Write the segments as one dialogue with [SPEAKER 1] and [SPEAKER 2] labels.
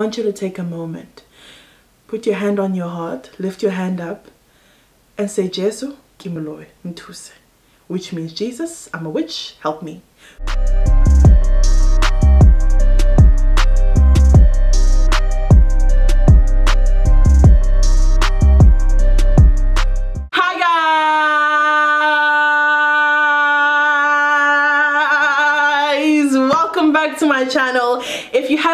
[SPEAKER 1] I want you to take a moment. Put your hand on your heart, lift your hand up, and say, Jesu, kimuloi, ntuse. Which means, Jesus, I'm a witch, help me. Hi guys! Welcome back to my channel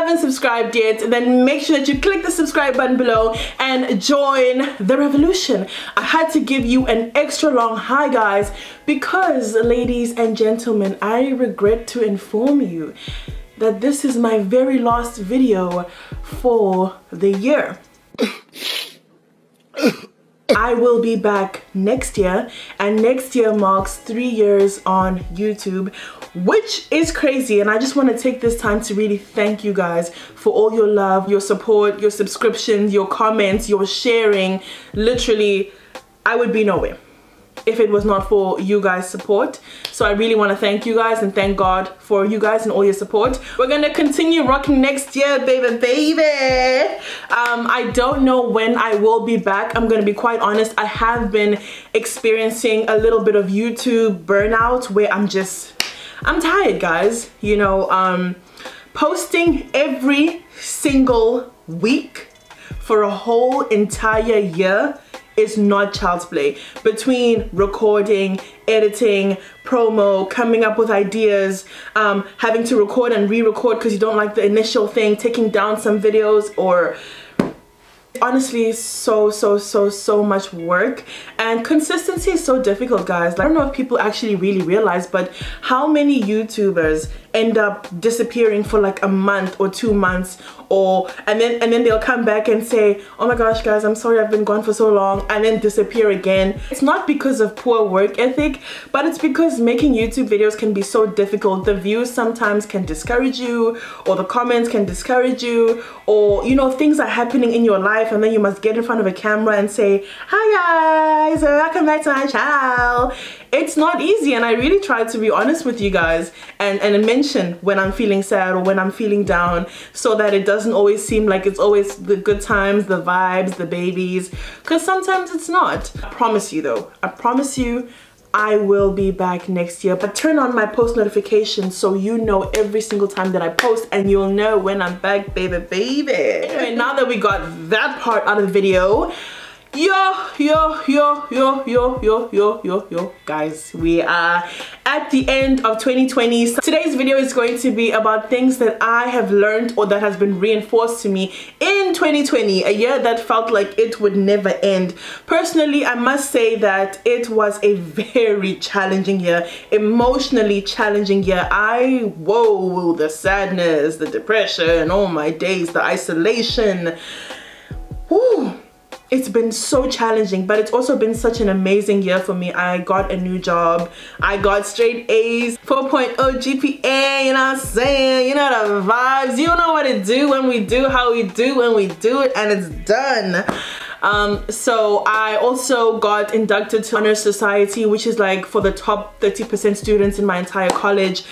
[SPEAKER 1] haven't subscribed yet then make sure that you click the subscribe button below and join the revolution. I had to give you an extra long hi guys because ladies and gentlemen I regret to inform you that this is my very last video for the year. I will be back next year and next year marks three years on YouTube which is crazy and I just want to take this time to really thank you guys for all your love, your support, your subscriptions, your comments, your sharing. Literally, I would be nowhere if it was not for you guys support. So i really want to thank you guys and thank god for you guys and all your support. We're gonna continue rocking next year baby baby. Um, i don't know when i will be back. I'm gonna be quite honest. I have been experiencing a little bit of youtube burnout where i'm just i'm tired guys you know um, posting every single week for a whole entire year is not child's play. Between recording, editing, promo, coming up with ideas, um, having to record and re-record because you don't like the initial thing, taking down some videos or honestly so so so so much work. And consistency is so difficult guys. I don't know if people actually really realize but how many youtubers end up disappearing for like a month or two months or and then and then they'll come back and say oh my gosh guys i'm sorry i've been gone for so long and then disappear again. It's not because of poor work ethic but it's because making youtube videos can be so difficult. The views sometimes can discourage you or the comments can discourage you or you know things are happening in your life and then you must get in front of a camera and say hi guys uh, welcome back to my channel it's not easy and I really try to be honest with you guys and, and mention when I'm feeling sad or when I'm feeling down so that it doesn't always seem like it's always the good times, the vibes, the babies because sometimes it's not. I promise you though, I promise you I will be back next year but turn on my post notifications so you know every single time that I post and you'll know when I'm back baby baby. Anyway now that we got that part out of the video yo yo yo yo yo yo yo yo yo. Guys we are at the end of 2020 so today's video is going to be about things that i have learned or that has been reinforced to me in 2020 a year that felt like it would never end. Personally i must say that it was a very challenging year emotionally challenging year. I whoa the sadness the depression all my days the isolation. Whew it's been so challenging but it's also been such an amazing year for me. I got a new job. I got straight a's 4.0 gpa you know what i'm saying? You know the vibes. You know what to do when we do how we do when we do it and it's done. Um, so I also got inducted to Honor Society, which is like for the top 30% students in my entire college.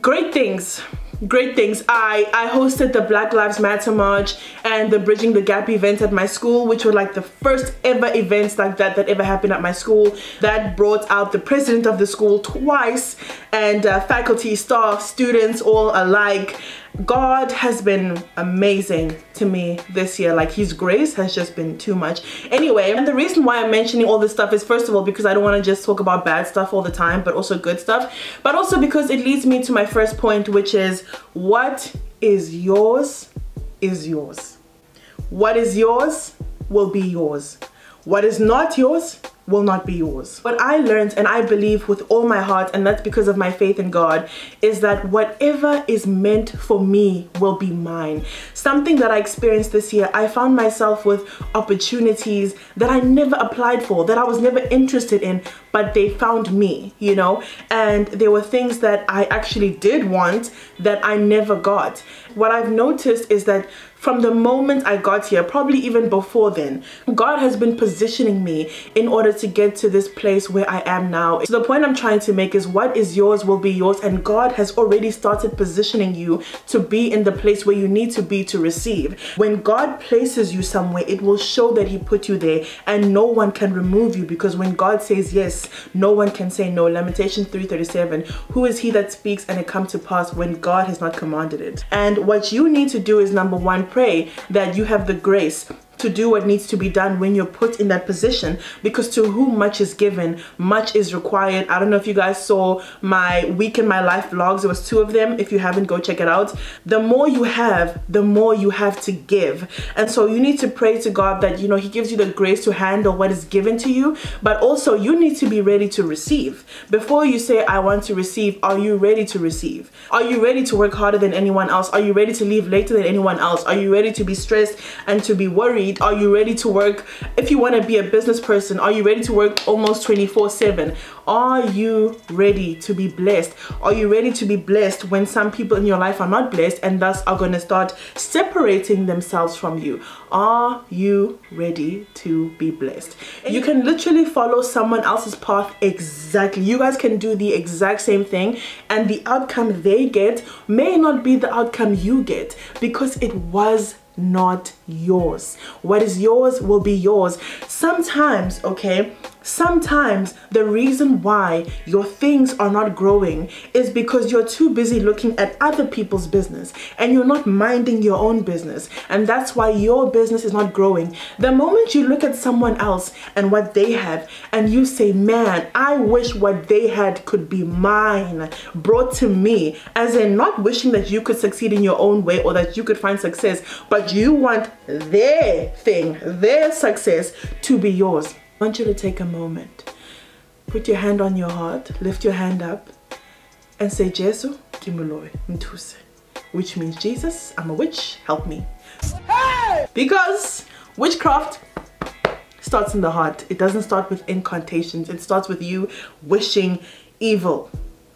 [SPEAKER 1] Great things great things. I, I hosted the Black Lives Matter March and the Bridging the Gap event at my school, which were like the first ever events like that that ever happened at my school. That brought out the president of the school twice and uh, faculty, staff, students all alike. God has been amazing to me this year. Like his grace has just been too much. Anyway, and the reason why I'm mentioning all this stuff is first of all because I don't want to just talk about bad stuff all the time, but also good stuff. But also because it leads me to my first point, which is what is yours is yours. What is yours will be yours. What is not yours will not be yours. What I learned and I believe with all my heart and that's because of my faith in God is that whatever is meant for me will be mine. Something that I experienced this year, I found myself with opportunities that I never applied for, that I was never interested in, but they found me, you know? And there were things that I actually did want that I never got. What I've noticed is that from the moment I got here, probably even before then, God has been positioning me in order to get to this place where I am now. So the point I'm trying to make is what is yours will be yours and God has already started positioning you to be in the place where you need to be to receive. When God places you somewhere, it will show that he put you there and no one can remove you because when God says yes, no one can say no. Lamentation 3.37, who is he that speaks and it come to pass when God has not commanded it? And what you need to do is number one, pray that you have the grace to do what needs to be done when you're put in that position because to whom much is given much is required. I don't know if you guys saw my week in my life vlogs. There was two of them. If you haven't go check it out. The more you have the more you have to give. And so you need to pray to god that you know he gives you the grace to handle what is given to you but also you need to be ready to receive. Before you say i want to receive are you ready to receive? Are you ready to work harder than anyone else? Are you ready to leave later than anyone else? Are you ready to be stressed and to be worried are you ready to work? If you want to be a business person, are you ready to work almost 24 7? Are you ready to be blessed? Are you ready to be blessed when some people in your life are not blessed and thus are going to start separating themselves from you? Are you ready to be blessed? You can literally follow someone else's path exactly. You guys can do the exact same thing and the outcome they get may not be the outcome you get because it was not yours. What is yours will be yours. Sometimes, okay, Sometimes the reason why your things are not growing is because you're too busy looking at other people's business and you're not minding your own business. And that's why your business is not growing. The moment you look at someone else and what they have and you say, man, I wish what they had could be mine, brought to me, as in not wishing that you could succeed in your own way or that you could find success, but you want their thing, their success to be yours. I want you to take a moment. Put your hand on your heart, lift your hand up, and say, Jesu, Kimuloi, Mtuse. Which means, Jesus, I'm a witch, help me. Hey! Because witchcraft starts in the heart. It doesn't start with incantations. It starts with you wishing evil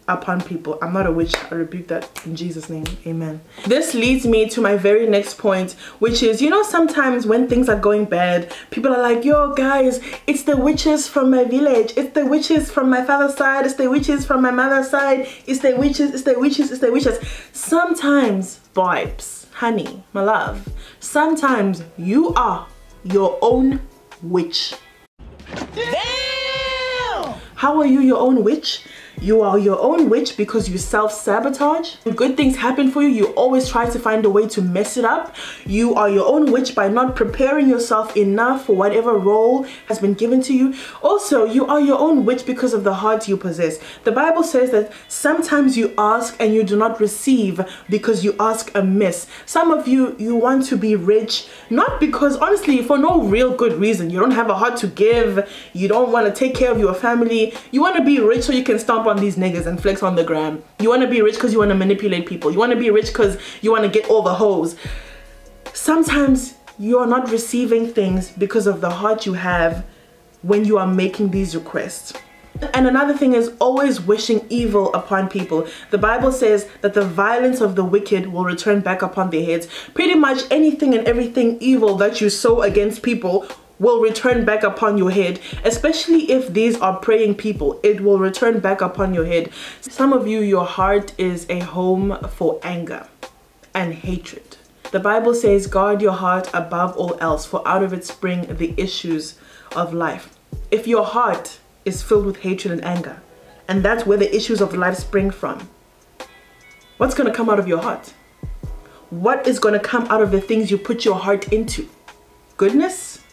[SPEAKER 1] upon people. I'm not a witch. I rebuke that in Jesus' name. Amen. This leads me to my very next point, which is, you know, sometimes when things are going bad, people are like, yo, guys, it's the witches from my village. It's the witches from my father's side. It's the witches from my mother's side. It's the witches, it's the witches, it's the witches. Sometimes, vibes, honey, my love, sometimes you are your own witch. Damn! How are you your own witch? You are your own witch because you self-sabotage. When good things happen for you, you always try to find a way to mess it up. You are your own witch by not preparing yourself enough for whatever role has been given to you. Also, you are your own witch because of the heart you possess. The Bible says that sometimes you ask and you do not receive because you ask amiss. Some of you, you want to be rich, not because, honestly, for no real good reason. You don't have a heart to give. You don't want to take care of your family. You want to be rich so you can on these niggas and flex on the gram. You want to be rich because you want to manipulate people. You want to be rich because you want to get all the hoes. Sometimes you are not receiving things because of the heart you have when you are making these requests. And another thing is always wishing evil upon people. The Bible says that the violence of the wicked will return back upon their heads. Pretty much anything and everything evil that you sow against people will return back upon your head. Especially if these are praying people it will return back upon your head. Some of you your heart is a home for anger and hatred. The bible says guard your heart above all else for out of it spring the issues of life. If your heart is filled with hatred and anger and that's where the issues of life spring from what's going to come out of your heart? What is going to come out of the things you put your heart into? Goodness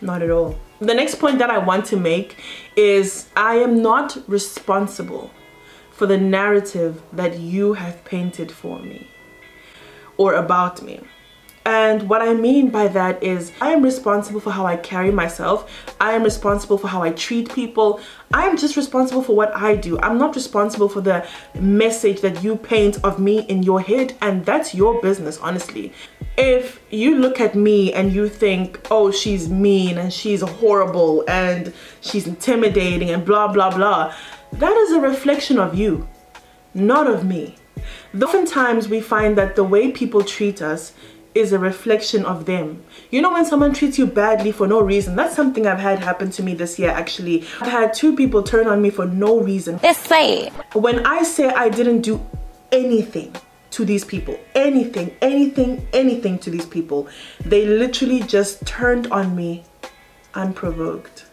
[SPEAKER 1] not at all. The next point that I want to make is I am not responsible for the narrative that you have painted for me or about me. And what I mean by that is I am responsible for how I carry myself. I am responsible for how I treat people. I am just responsible for what I do. I'm not responsible for the message that you paint of me in your head and that's your business, honestly. If you look at me and you think, oh, she's mean and she's horrible and she's intimidating and blah, blah, blah, that is a reflection of you, not of me. Oftentimes we find that the way people treat us is a reflection of them. You know when someone treats you badly for no reason, that's something I've had happen to me this year actually. I've had two people turn on me for no reason.
[SPEAKER 2] Let's say
[SPEAKER 1] When I say I didn't do anything to these people, anything, anything, anything to these people, they literally just turned on me unprovoked.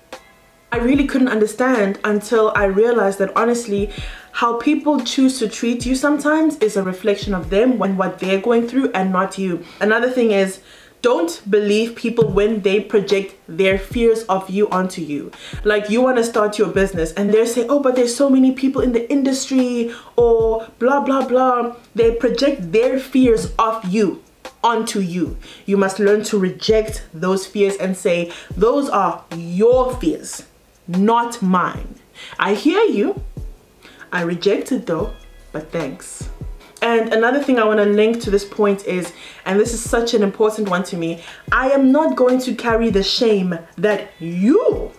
[SPEAKER 1] I really couldn't understand until I realized that honestly, how people choose to treat you sometimes is a reflection of them and what they're going through and not you. Another thing is, don't believe people when they project their fears of you onto you. Like you want to start your business and they say, oh, but there's so many people in the industry or blah, blah, blah. They project their fears of you onto you. You must learn to reject those fears and say, those are your fears not mine. I hear you. I reject it though, but thanks. And another thing I want to link to this point is, and this is such an important one to me, I am not going to carry the shame that you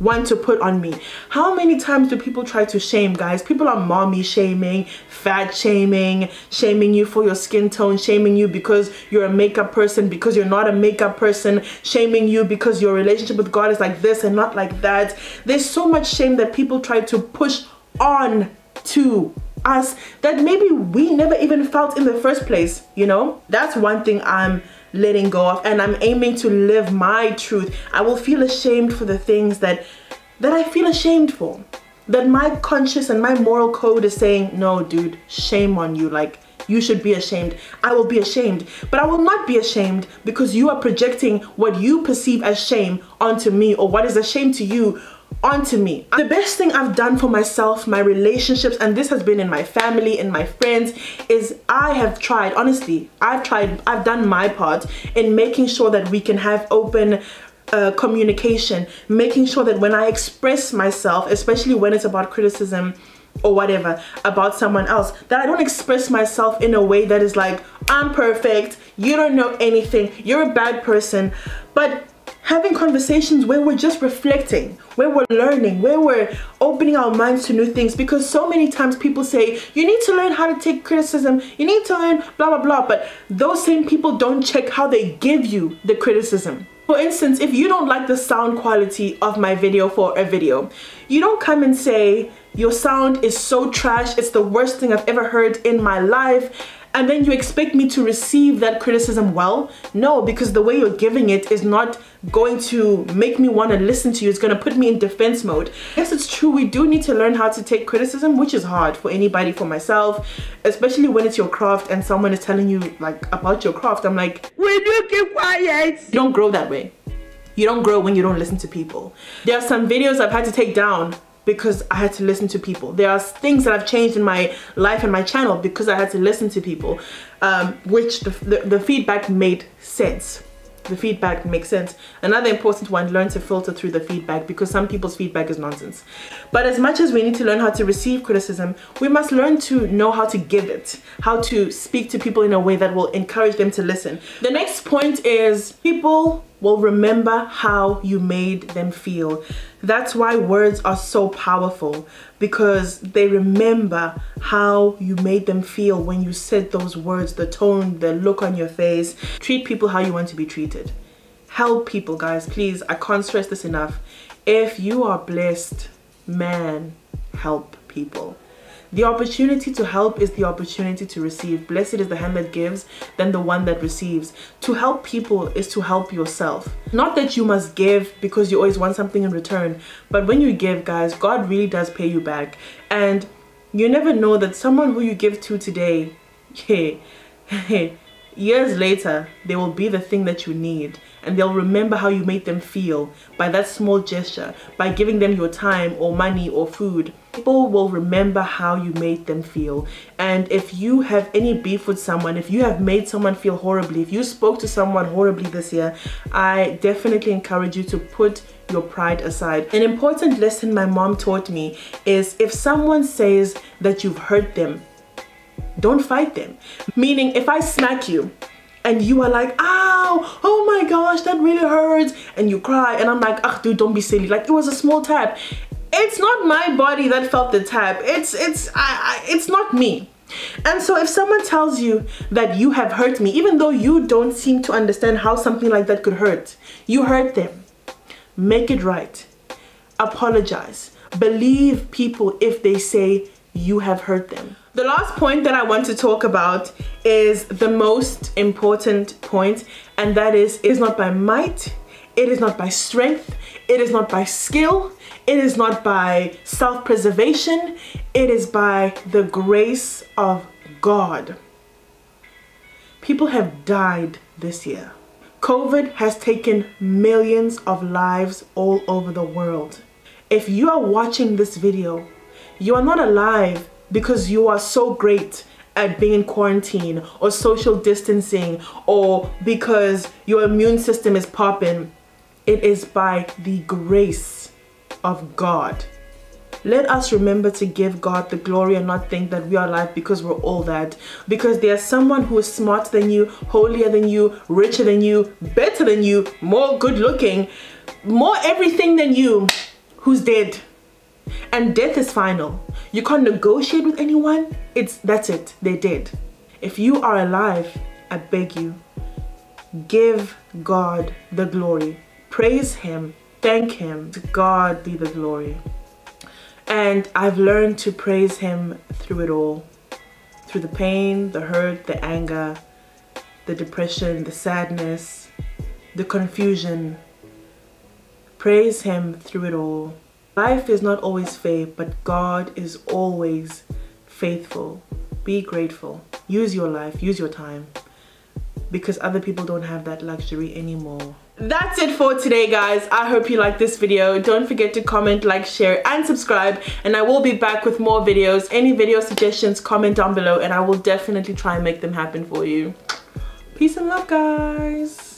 [SPEAKER 1] want to put on me. How many times do people try to shame guys? People are mommy shaming, fat shaming, shaming you for your skin tone, shaming you because you're a makeup person, because you're not a makeup person, shaming you because your relationship with God is like this and not like that. There's so much shame that people try to push on to us that maybe we never even felt in the first place, you know? That's one thing I'm letting go of and I'm aiming to live my truth. I will feel ashamed for the things that that I feel ashamed for. That my conscious and my moral code is saying, no dude, shame on you. Like you should be ashamed. I will be ashamed. But I will not be ashamed because you are projecting what you perceive as shame onto me or what is a shame to you onto me. The best thing I've done for myself, my relationships, and this has been in my family, in my friends, is I have tried, honestly, I've tried, I've done my part in making sure that we can have open uh, communication, making sure that when I express myself, especially when it's about criticism, or whatever about someone else that I don't express myself in a way that is like I'm perfect you don't know anything you're a bad person but having conversations where we're just reflecting, where we're learning, where we're opening our minds to new things. Because so many times people say you need to learn how to take criticism, you need to learn blah blah blah, but those same people don't check how they give you the criticism. For instance, if you don't like the sound quality of my video for a video, you don't come and say your sound is so trash, it's the worst thing I've ever heard in my life and then you expect me to receive that criticism well? No, because the way you're giving it is not going to make me want to listen to you. It's going to put me in defense mode. Yes, it's true. We do need to learn how to take criticism, which is hard for anybody, for myself, especially when it's your craft and someone is telling you like about your craft. I'm like, will you keep quiet? You don't grow that way. You don't grow when you don't listen to people. There are some videos I've had to take down because I had to listen to people. There are things that I've changed in my life and my channel because I had to listen to people, um, which the, the, the feedback made sense the feedback makes sense. Another important one, learn to filter through the feedback because some people's feedback is nonsense. But as much as we need to learn how to receive criticism, we must learn to know how to give it, how to speak to people in a way that will encourage them to listen. The next point is people will remember how you made them feel. That's why words are so powerful because they remember how you made them feel when you said those words, the tone, the look on your face. Treat people how you want to be treated. Help people, guys, please. I can't stress this enough. If you are blessed, man, help people. The opportunity to help is the opportunity to receive. Blessed is the hand that gives than the one that receives. To help people is to help yourself. Not that you must give because you always want something in return, but when you give, guys, God really does pay you back. And you never know that someone who you give to today, hey, hey, years later, they will be the thing that you need and they'll remember how you made them feel by that small gesture, by giving them your time or money or food people will remember how you made them feel and if you have any beef with someone if you have made someone feel horribly if you spoke to someone horribly this year i definitely encourage you to put your pride aside an important lesson my mom taught me is if someone says that you've hurt them don't fight them meaning if i smack you and you are like, ow, oh my gosh, that really hurts. And you cry and I'm like, ah, dude, don't be silly. Like it was a small tap it's not my body that felt the tap. It's it's I, I, it's not me. And so if someone tells you that you have hurt me, even though you don't seem to understand how something like that could hurt, you hurt them. Make it right. Apologize. Believe people if they say you have hurt them. The last point that I want to talk about is the most important point, and that is, is not by might, it is not by strength, it is not by skill, it is not by self-preservation, it is by the grace of God. People have died this year. COVID has taken millions of lives all over the world. If you are watching this video, you are not alive because you are so great at being in quarantine or social distancing or because your immune system is popping. It is by the grace of God. Let us remember to give God the glory and not think that we are alive because we're all that. Because there's someone who is smarter than you, holier than you, richer than you, better than you, more good looking, more everything than you, who's dead. And death is final. You can't negotiate with anyone. It's that's it. They're dead. If you are alive, I beg you, give God the glory. Praise Him thank him. To God be the glory. And I've learned to praise him through it all. Through the pain, the hurt, the anger, the depression, the sadness, the confusion. Praise him through it all. Life is not always fair, but God is always faithful. Be grateful. Use your life, use your time because other people don't have that luxury anymore that's it for today guys. I hope you liked this video. Don't forget to comment like share and subscribe. And i will be back with more videos. Any video suggestions comment down below and i will definitely try and make them happen for you. Peace and love guys